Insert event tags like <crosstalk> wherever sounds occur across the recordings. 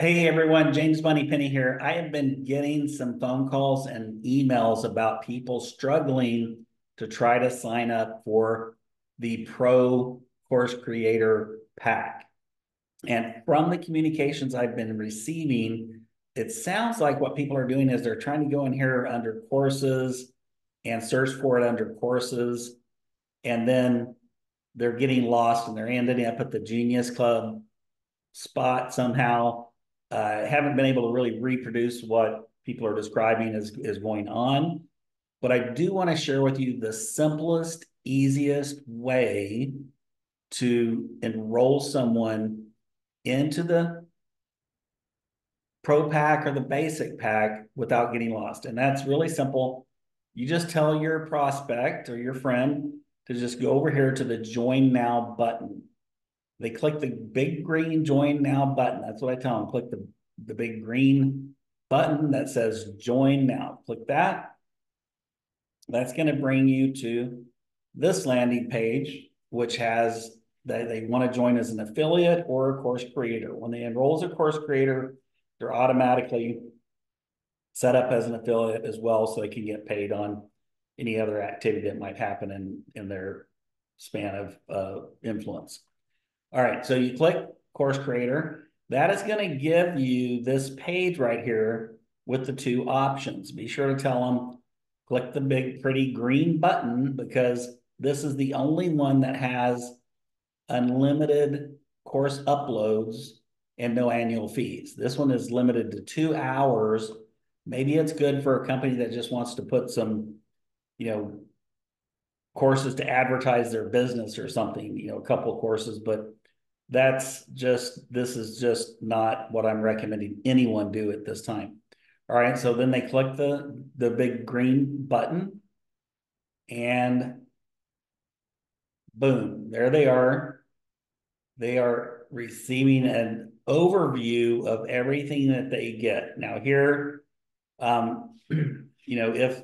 Hey everyone, James Moneypenny here. I have been getting some phone calls and emails about people struggling to try to sign up for the Pro Course Creator Pack. And from the communications I've been receiving, it sounds like what people are doing is they're trying to go in here under courses and search for it under courses. And then they're getting lost and they're ending up at the Genius Club spot somehow uh, haven't been able to really reproduce what people are describing is, is going on. But I do want to share with you the simplest, easiest way to enroll someone into the pro pack or the basic pack without getting lost. And that's really simple. You just tell your prospect or your friend to just go over here to the join now button. They click the big green join now button. That's what I tell them. Click the, the big green button that says join now. Click that. That's going to bring you to this landing page, which has that they want to join as an affiliate or a course creator. When they enroll as a course creator, they're automatically set up as an affiliate as well, so they can get paid on any other activity that might happen in, in their span of uh, influence. All right, so you click course creator. That is going to give you this page right here with the two options. Be sure to tell them click the big pretty green button because this is the only one that has unlimited course uploads and no annual fees. This one is limited to two hours. Maybe it's good for a company that just wants to put some, you know, courses to advertise their business or something, you know, a couple courses, but that's just, this is just not what I'm recommending anyone do at this time. All right, so then they click the, the big green button and boom, there they are. They are receiving an overview of everything that they get. Now here, um, you know, if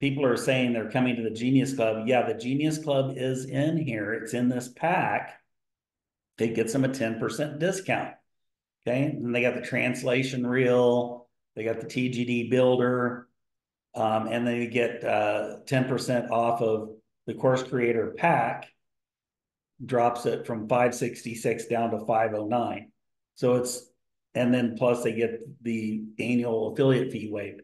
people are saying they're coming to the Genius Club, yeah, the Genius Club is in here. It's in this pack it gets them a 10% discount. Okay. And they got the translation reel, they got the TGD builder, um, and they get uh, 10% off of the course creator pack, drops it from 566 down to 509. So it's, and then plus they get the annual affiliate fee waived.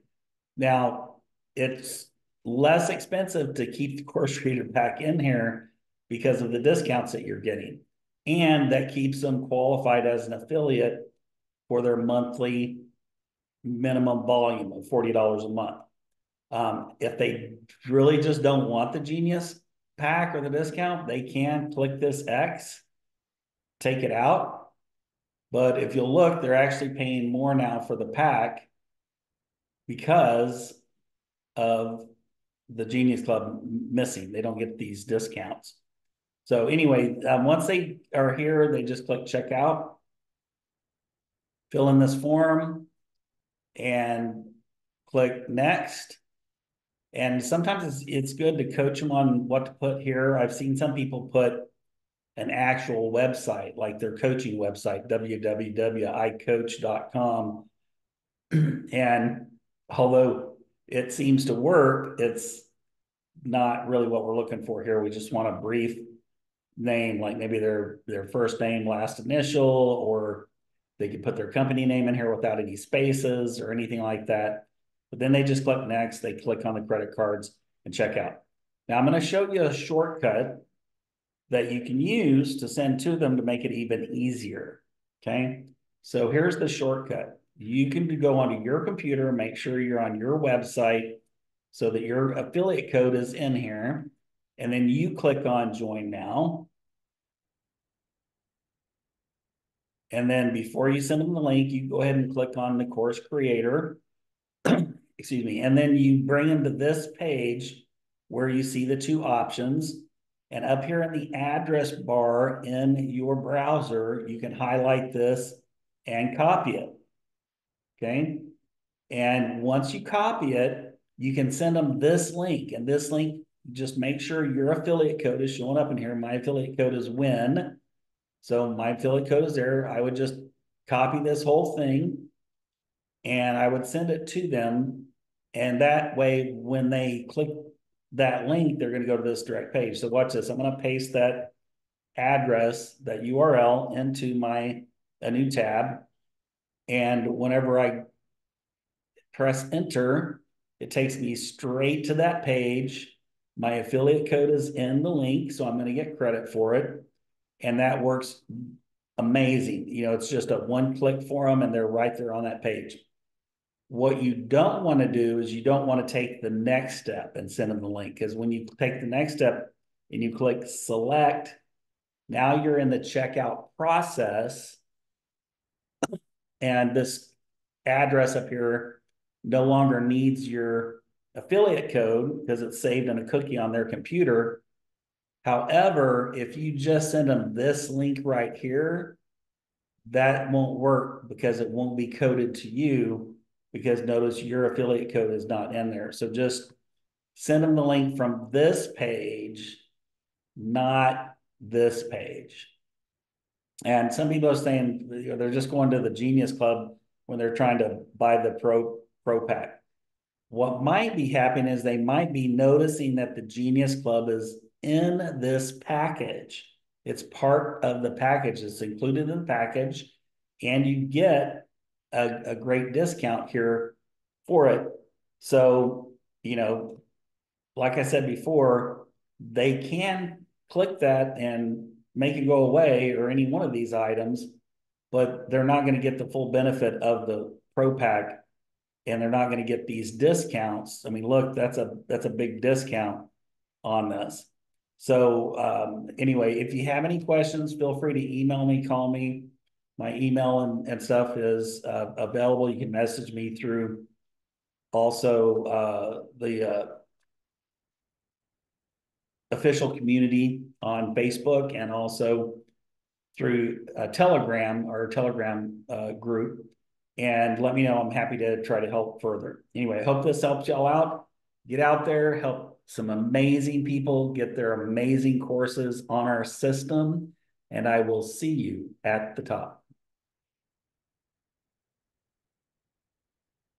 Now it's less expensive to keep the course creator pack in here because of the discounts that you're getting and that keeps them qualified as an affiliate for their monthly minimum volume of $40 a month. Um, if they really just don't want the Genius pack or the discount, they can click this X, take it out. But if you'll look, they're actually paying more now for the pack because of the Genius Club missing. They don't get these discounts. So anyway, um, once they are here, they just click checkout, fill in this form, and click next. And sometimes it's, it's good to coach them on what to put here. I've seen some people put an actual website, like their coaching website, www.icoach.com. <clears throat> and although it seems to work, it's not really what we're looking for here. We just want a brief name, like maybe their their first name, last initial, or they could put their company name in here without any spaces or anything like that. But then they just click next, they click on the credit cards and check out. Now I'm going to show you a shortcut that you can use to send to them to make it even easier. Okay. So here's the shortcut. You can go onto your computer, make sure you're on your website so that your affiliate code is in here. And then you click on join now. And then before you send them the link, you go ahead and click on the course creator. <clears throat> Excuse me. And then you bring them to this page where you see the two options. And up here in the address bar in your browser, you can highlight this and copy it. Okay. And once you copy it, you can send them this link. And this link just make sure your affiliate code is showing up in here. My affiliate code is WIN. So my affiliate code is there. I would just copy this whole thing. And I would send it to them. And that way, when they click that link, they're gonna go to this direct page. So watch this, I'm gonna paste that address, that URL into my, a new tab. And whenever I press enter, it takes me straight to that page. My affiliate code is in the link, so I'm gonna get credit for it. And that works amazing. You know, it's just a one click for them and they're right there on that page. What you don't want to do is you don't want to take the next step and send them the link because when you take the next step and you click select, now you're in the checkout process. And this address up here no longer needs your affiliate code because it's saved in a cookie on their computer. However, if you just send them this link right here, that won't work because it won't be coded to you because notice your affiliate code is not in there. So just send them the link from this page, not this page. And some people are saying they're just going to the Genius Club when they're trying to buy the Pro Pro Pack. What might be happening is they might be noticing that the Genius Club is in this package. It's part of the package. It's included in the package, and you get a, a great discount here for it. So, you know, like I said before, they can click that and make it go away or any one of these items, but they're not going to get the full benefit of the Pro Pack and they're not going to get these discounts. I mean, look, that's a that's a big discount on this. So um, anyway, if you have any questions, feel free to email me, call me. My email and, and stuff is uh, available. You can message me through also uh, the uh, official community on Facebook and also through a Telegram or Telegram uh, group. And let me know. I'm happy to try to help further. Anyway, I hope this helps y'all out. Get out there, help some amazing people get their amazing courses on our system, and I will see you at the top.